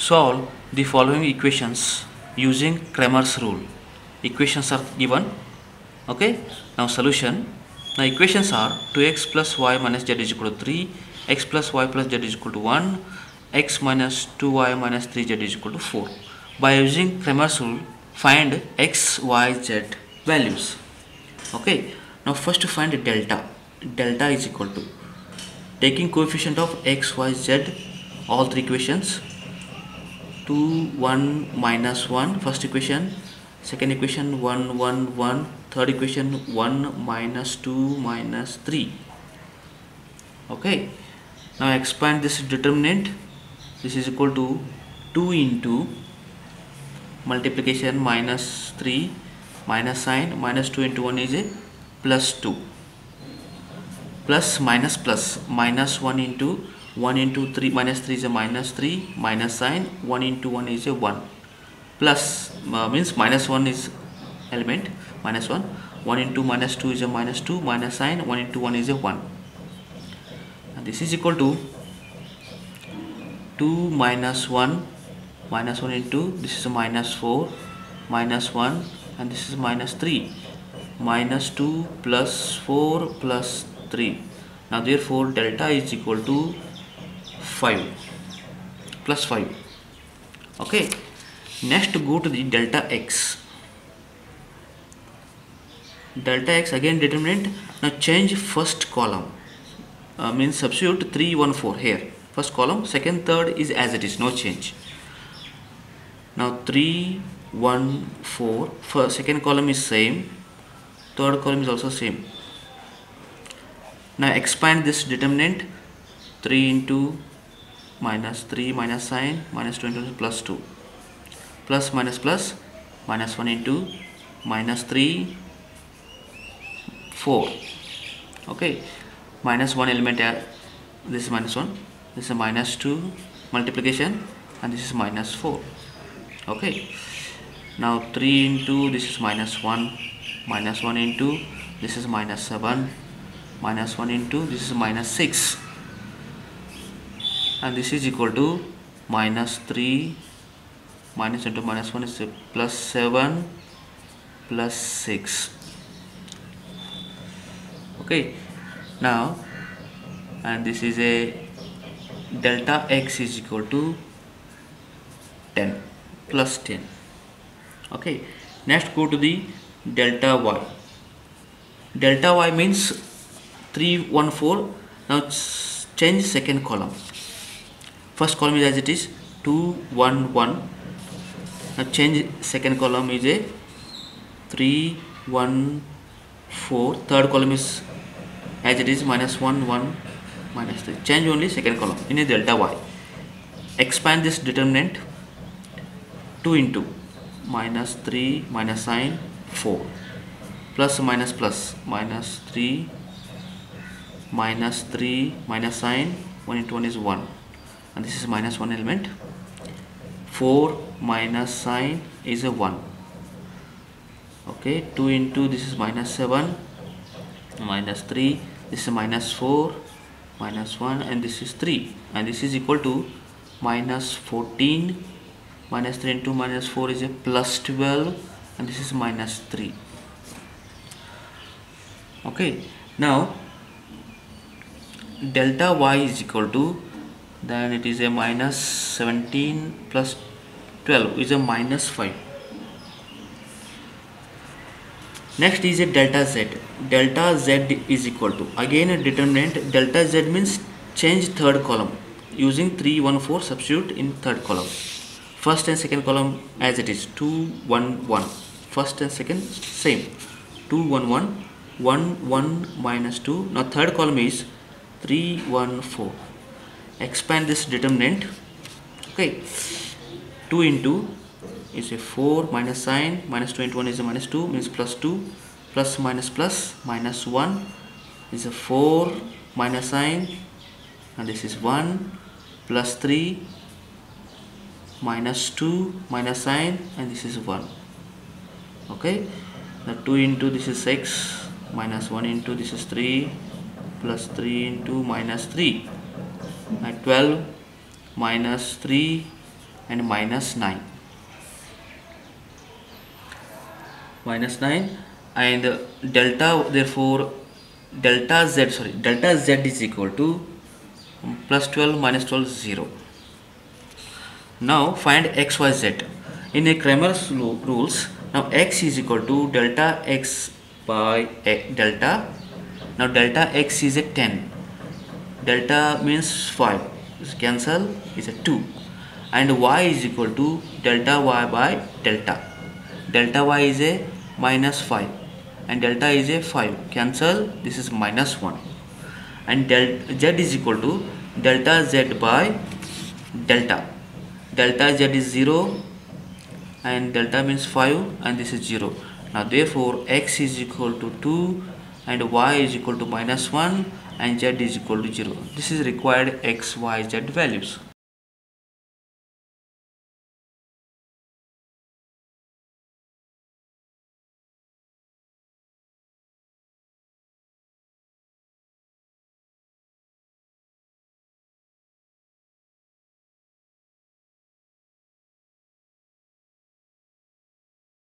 solve the following equations using Cramer's rule. Equations are given. Okay. Now solution. Now equations are 2x plus y minus z is equal to 3, x plus y plus z is equal to 1, x minus 2y minus 3z is equal to 4. By using Cramer's rule, find x, y, z values. Okay. Now first to find delta. Delta is equal to taking coefficient of x, y, z, all three equations 2 1 minus 1 first equation. Second equation 1 1 1 third equation 1 minus 2 minus 3 okay. Now expand this determinant. This is equal to 2 into multiplication minus 3 minus sign minus 2 into 1 is a plus 2 plus minus plus. Minus 1 into 1 into 3 minus 3 is a minus 3 minus sign 1 into 1 is a 1 plus uh, means minus 1 is element minus 1 1 into minus 2 is a minus 2 minus sign 1 into 1 is a 1 and this is equal to 2 minus 1 minus 1 into this is a minus 4 minus 1 and this is minus 3 minus 2 plus 4 plus 3 now therefore delta is equal to 5 plus 5 okay. Next go to the delta x. Delta x again determinant. Now change first column. Uh, means substitute 3 1 4 here. First column. Second third is as it is. No change. Now 3 1 4 first second column is same. Third column is also same. Now expand this determinant. 3 into minus 3 minus sign minus 2 into plus 2 plus minus plus minus 1 into minus 3 4 okay minus 1 element uh, this is minus 1 this is minus 2 multiplication and this is minus 4 okay now 3 into this is minus 1 minus 1 into this is minus 7 minus 1 into this is minus 6 and this is equal to minus 3 minus into minus 1 is plus 7 plus 6 okay now and this is a delta x is equal to 10 plus 10 okay next go to the delta y. Delta y means 314 now change second column first column is as it is. 2 1 1 now change second column is a 3 1 4 third column is as it is minus 1 1 minus 3 change only second column in a delta y. Expand this determinant 2 into minus 3 minus sign 4 plus minus plus. Minus 3 minus 3 minus sign 1 into 1 is 1 and this is minus 1 element. 4 minus sign is a 1 okay 2 into this is minus 7 minus 3 this is minus 4 minus 1 and this is 3 and this is equal to minus 14 minus 3 into minus 4 is a plus 12 and this is minus 3 okay now delta y is equal to then it is a minus 17 plus 12 is a minus 5 next is a delta z. Delta z is equal to again a determinant delta z means change third column using 3 1 4 substitute in third column. First and second column as it is 2 1 1 first and second same. 2 1 1 1 1 minus 2 now third column is 3 1 4 expand this determinant. Okay. 2 into is a 4 minus sign minus 2 into 1 is a minus 2 means plus 2 plus minus plus minus 1 is a 4 minus sign and this is 1 plus 3 minus 2 minus sign and this is 1 okay. The 2 into this is 6 minus 1 into this is 3 plus 3 into minus 3 at 12 minus 3 and minus 9 minus 9 and delta therefore delta z sorry delta z is equal to plus 12 minus 12 0 now find x y z. In a Cramer's rules now x is equal to delta x by a, delta now delta x is a 10 delta means 5 cancel is a 2 and y is equal to delta y by delta. Delta y is a minus 5 and delta is a 5 cancel this is minus 1 and del z is equal to delta z by delta. Delta z is 0 and delta means 5 and this is 0 now therefore x is equal to 2 and y is equal to minus 1 and z is equal to 0 this is required x y z values